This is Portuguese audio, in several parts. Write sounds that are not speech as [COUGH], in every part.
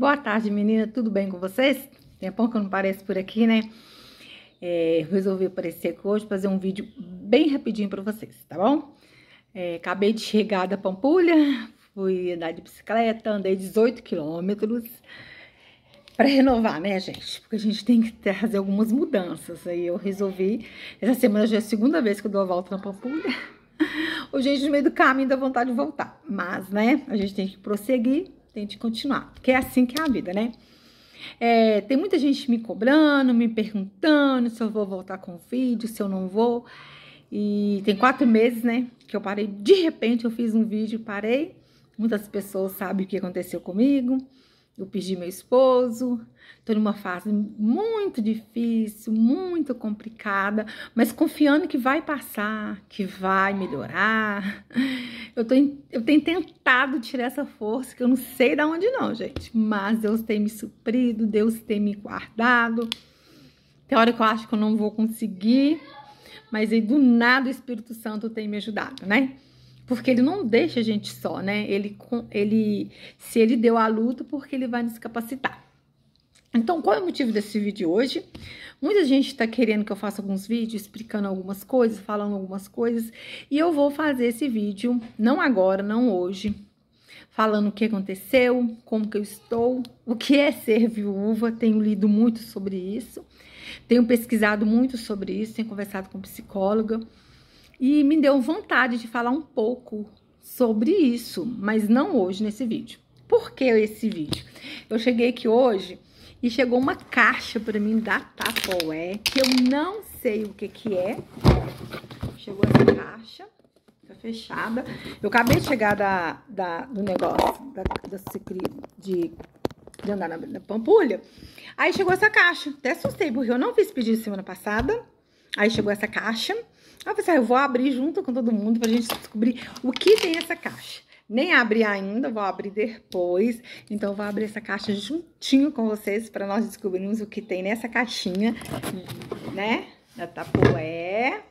Boa tarde, menina. Tudo bem com vocês? Tempão que eu não apareço por aqui, né? É, resolvi aparecer aqui hoje fazer um vídeo bem rapidinho para vocês, tá bom? É, acabei de chegar da Pampulha, fui andar de bicicleta, andei 18 quilômetros para renovar, né, gente? Porque a gente tem que fazer algumas mudanças. Aí eu resolvi. Essa semana já é a segunda vez que eu dou a volta na Pampulha. O gente, no meio do caminho, dá vontade de voltar. Mas, né, a gente tem que prosseguir, que continuar. Porque é assim que é a vida, né? É, tem muita gente me cobrando, me perguntando se eu vou voltar com o vídeo, se eu não vou. E tem quatro meses, né, que eu parei. De repente, eu fiz um vídeo, parei. Muitas pessoas sabem o que aconteceu comigo. Eu pedi meu esposo, tô numa fase muito difícil, muito complicada, mas confiando que vai passar, que vai melhorar. Eu, tô, eu tenho tentado tirar essa força, que eu não sei de onde não, gente, mas Deus tem me suprido, Deus tem me guardado. Tem hora que eu acho que eu não vou conseguir, mas aí do nada o Espírito Santo tem me ajudado, né? Porque ele não deixa a gente só, né? Ele, ele, se ele deu a luta, porque ele vai nos capacitar. Então, qual é o motivo desse vídeo hoje? Muita gente está querendo que eu faça alguns vídeos explicando algumas coisas, falando algumas coisas, e eu vou fazer esse vídeo, não agora, não hoje, falando o que aconteceu, como que eu estou, o que é ser viúva, tenho lido muito sobre isso, tenho pesquisado muito sobre isso, tenho conversado com psicóloga, e me deu vontade de falar um pouco sobre isso, mas não hoje nesse vídeo. Por que esse vídeo? Eu cheguei aqui hoje e chegou uma caixa para mim da Tapoé, que eu não sei o que que é. Chegou essa caixa, tá fechada. Eu acabei de chegar da, da, do negócio, da, da de, de andar na, na Pampulha. Aí chegou essa caixa. Até assustei, porque eu não fiz pedido semana passada. Aí chegou essa caixa. Eu pensei, eu vou abrir junto com todo mundo pra gente descobrir o que tem essa caixa. Nem abri ainda, vou abrir depois. Então, vou abrir essa caixa juntinho com vocês para nós descobrirmos o que tem nessa caixinha, né? Da Tapoé.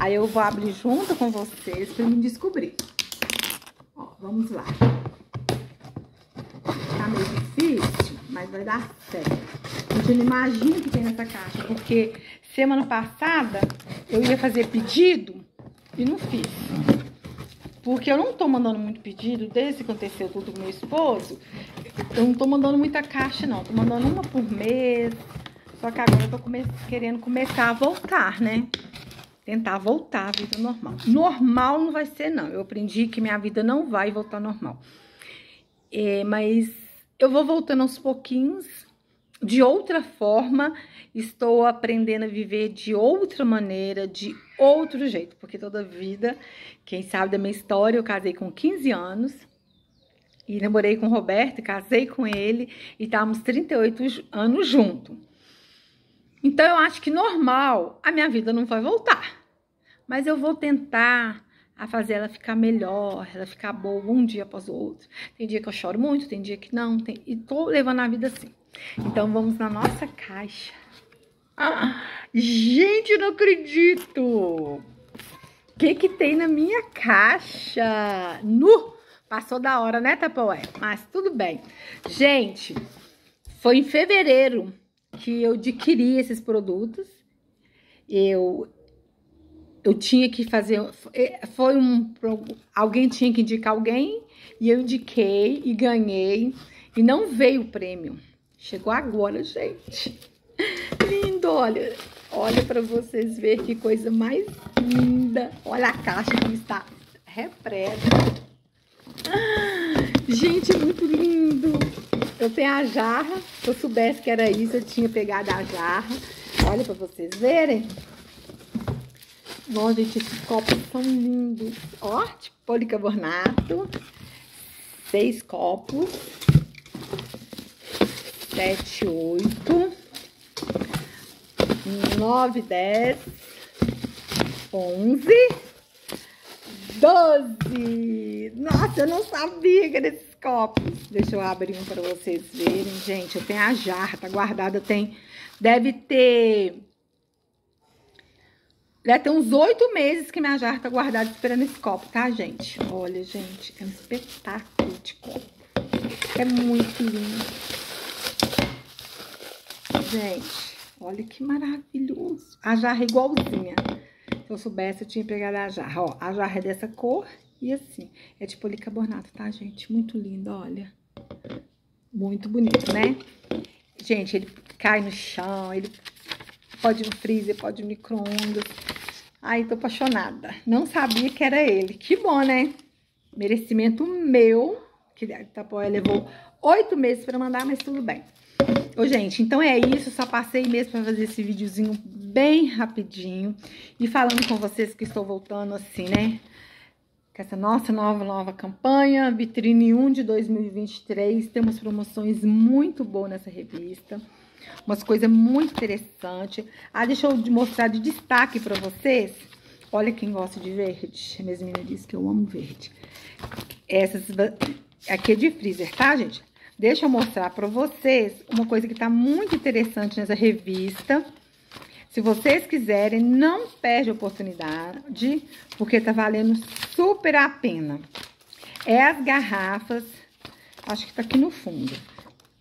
Aí eu vou abrir junto com vocês para me descobrir. Ó, vamos lá. Tá meio difícil, mas vai dar certo. Eu não imagino o que tem nessa caixa, porque semana passada eu ia fazer pedido e não fiz. Porque eu não tô mandando muito pedido, desde que aconteceu tudo com meu esposo, eu não tô mandando muita caixa, não. Tô mandando uma por mês. Só que agora eu tô come querendo começar a voltar, né? Tentar voltar à vida normal. Normal não vai ser, não. Eu aprendi que minha vida não vai voltar normal. É, mas eu vou voltando aos pouquinhos de outra forma, estou aprendendo a viver de outra maneira, de outro jeito, porque toda vida, quem sabe da minha história, eu casei com 15 anos e namorei com o Roberto, casei com ele e estávamos 38 anos juntos. Então eu acho que normal, a minha vida não vai voltar, mas eu vou tentar a fazer ela ficar melhor, ela ficar boa um dia após o outro. Tem dia que eu choro muito, tem dia que não, tem... e tô levando a vida assim. Então vamos na nossa caixa. Ah, gente, eu não acredito! O que que tem na minha caixa? Nu! Passou da hora, né, Tapoé? Mas tudo bem. Gente, foi em fevereiro que eu adquiri esses produtos. Eu eu tinha que fazer, foi um, alguém tinha que indicar alguém e eu indiquei e ganhei e não veio o prêmio. Chegou agora, gente. Lindo, olha. Olha para vocês verem que coisa mais linda. Olha a caixa que está represa. gente, muito lindo. Eu tenho a jarra. Se eu soubesse que era isso, eu tinha pegado a jarra. Olha para vocês verem. Nossa, gente, esses copos são lindos. Ó, tipo policarbonato. Seis copos sete, oito, nove, dez, onze, doze. Nossa, eu não sabia que era esses copos. Deixa eu abrir um para vocês verem, gente. Eu tenho a jarra, tá guardada, tem... Deve ter... Deve ter uns oito meses que minha jarra tá guardada esperando esse copo, tá, gente? Olha, gente, é um espetáculo de copo. É muito lindo. Gente, olha que maravilhoso. A jarra é igualzinha. Se eu soubesse, eu tinha pegado a jarra. Ó, a jarra é dessa cor e assim. É de policarbonato, tá, gente? Muito lindo, olha. Muito bonito, né? Gente, ele cai no chão, ele pode ir no freezer, pode ir no micro-ondas. Ai, tô apaixonada. Não sabia que era ele. Que bom, né? Merecimento meu, que Itapoé levou oito meses para mandar, mas tudo bem. Ô, gente, então é isso. Só passei mesmo para fazer esse videozinho bem rapidinho. E falando com vocês que estou voltando assim, né? Com essa nossa nova, nova campanha, Vitrine 1 de 2023. Temos promoções muito boas nessa revista. Umas coisas muito interessantes. Ah, deixa eu mostrar de destaque para vocês. Olha quem gosta de verde. A minha menina disse que eu amo verde. Essas aqui é de freezer, tá, gente? Deixa eu mostrar para vocês uma coisa que tá muito interessante nessa revista. Se vocês quiserem, não perde a oportunidade, porque tá valendo super a pena. É as garrafas, acho que tá aqui no fundo.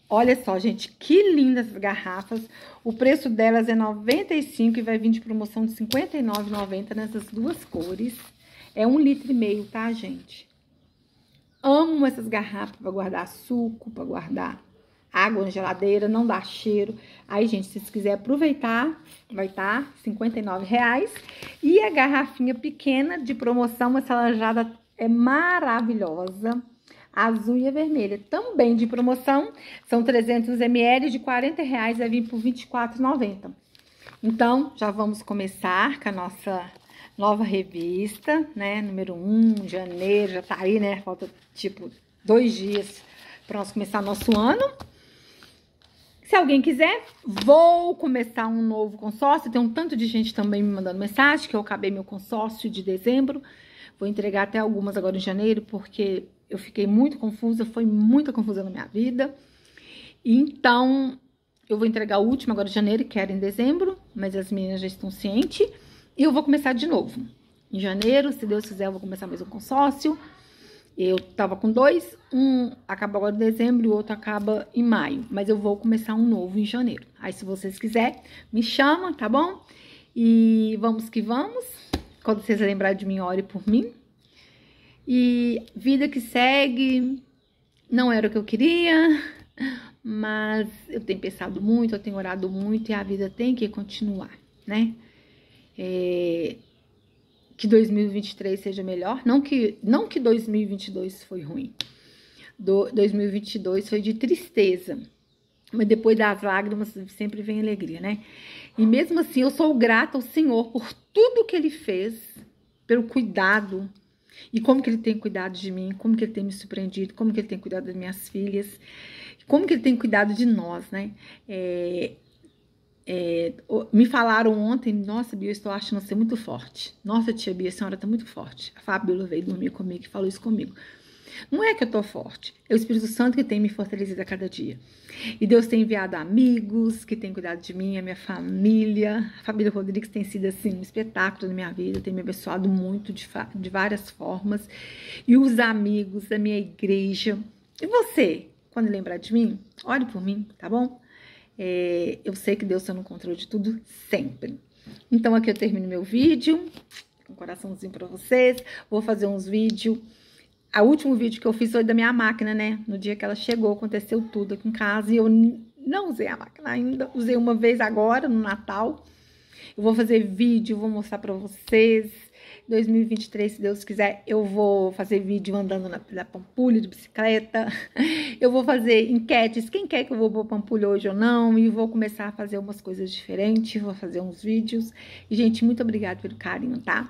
Olha só, gente, que lindas garrafas. O preço delas é R$ 95 e vai vir de promoção de R$ 59,90 nessas duas cores. É um litro e meio, tá, gente? Amo essas garrafas para guardar suco, para guardar água na geladeira, não dá cheiro. Aí, gente, se vocês quiserem aproveitar, vai estar tá R$ 59,00. E a garrafinha pequena de promoção, essa lajada é maravilhosa azul e a vermelha. Também de promoção, são 300 ml de 40 reais, vai vir por 24,90. Então, já vamos começar com a nossa nova revista, né? Número 1, janeiro, já tá aí, né? Falta, tipo, dois dias para nós começar nosso ano. Se alguém quiser, vou começar um novo consórcio. Tem um tanto de gente também me mandando mensagem que eu acabei meu consórcio de dezembro. Vou entregar até algumas agora em janeiro, porque eu fiquei muito confusa, foi muita confusão na minha vida. Então, eu vou entregar o último agora de janeiro, que era em dezembro, mas as meninas já estão cientes. E eu vou começar de novo. Em janeiro, se Deus quiser, eu vou começar mais um consórcio. Eu tava com dois, um acaba agora em dezembro e o outro acaba em maio. Mas eu vou começar um novo em janeiro. Aí, se vocês quiserem, me chama, tá bom? E vamos que vamos. Quando vocês lembrarem de mim, ore por mim. E vida que segue, não era o que eu queria, mas eu tenho pensado muito, eu tenho orado muito e a vida tem que continuar, né? É, que 2023 seja melhor, não que, não que 2022 foi ruim. Do, 2022 foi de tristeza, mas depois das lágrimas sempre vem alegria, né? E mesmo assim, eu sou grata ao Senhor por tudo que Ele fez, pelo cuidado, e como que ele tem cuidado de mim, como que ele tem me surpreendido, como que ele tem cuidado das minhas filhas, como que ele tem cuidado de nós, né? É, é, me falaram ontem, nossa, Bia, eu estou achando você muito forte. Nossa, tia Bia, a senhora está muito forte. A Fábiola veio dormir comigo e falou isso comigo. Não é que eu tô forte, é o Espírito Santo que tem me fortalecido a cada dia. E Deus tem enviado amigos que têm cuidado de mim, a minha família. A família Rodrigues tem sido assim um espetáculo na minha vida, tem me abençoado muito de, de várias formas. E os amigos da minha igreja. E você, quando lembrar de mim, ore por mim, tá bom? É, eu sei que Deus está no controle de tudo sempre. Então aqui eu termino meu vídeo, um coraçãozinho para vocês. Vou fazer uns vídeos o último vídeo que eu fiz foi da minha máquina, né? No dia que ela chegou, aconteceu tudo aqui em casa e eu não usei a máquina ainda. Usei uma vez agora, no Natal. Eu vou fazer vídeo, vou mostrar pra vocês. 2023, se Deus quiser, eu vou fazer vídeo andando na, na Pampulha de bicicleta. [LAUGHS] Eu vou fazer enquetes, quem quer que eu vou pra Pampulha hoje ou não. E vou começar a fazer umas coisas diferentes, vou fazer uns vídeos. E, gente, muito obrigada pelo carinho, tá?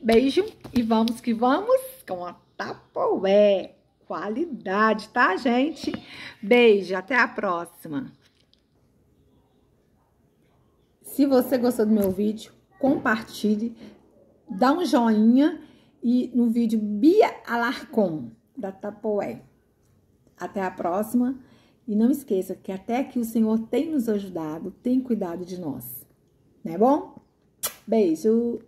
Beijo e vamos que vamos com a Tapoé. Qualidade, tá, gente? Beijo, até a próxima. Se você gostou do meu vídeo, compartilhe, dá um joinha e no vídeo Bia Alarcon, da Tapoé. Até a próxima. E não esqueça que até que o Senhor tem nos ajudado, tem cuidado de nós. Não é bom? Beijo!